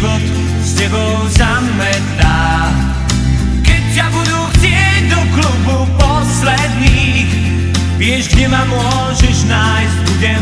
život s tebou zametá. Keď ťa budú chcieť do klubu posledných Vieš, kde ma môžeš nájsť, budem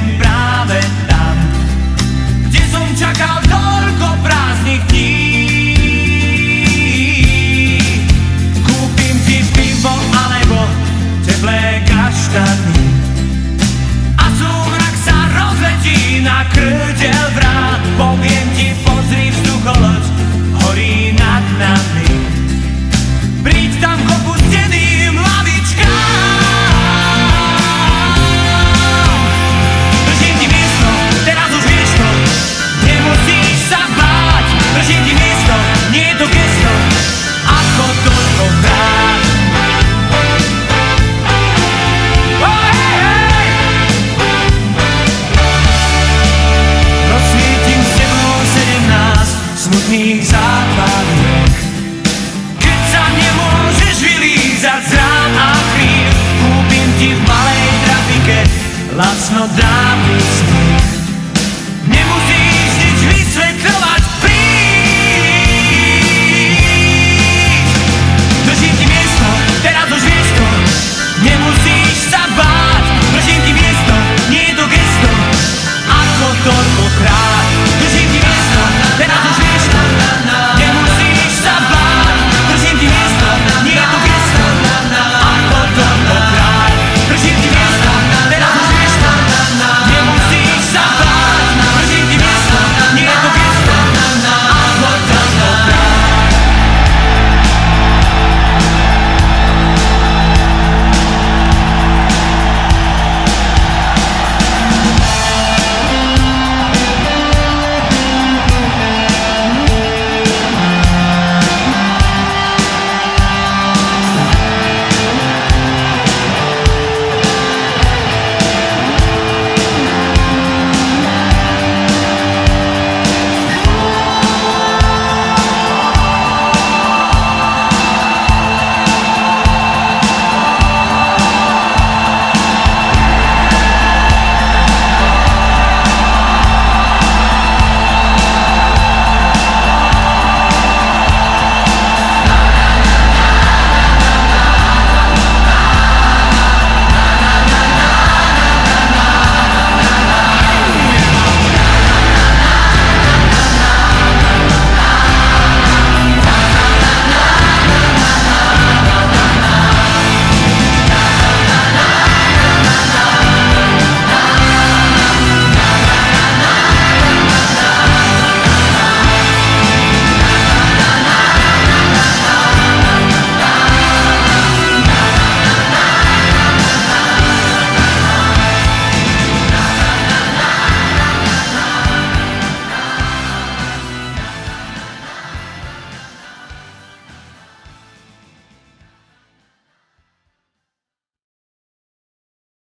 smutných základiek Keď sa nemôžeš vylízať z rán a chrív Kúpim ti v malej trafike lacno dávny smiech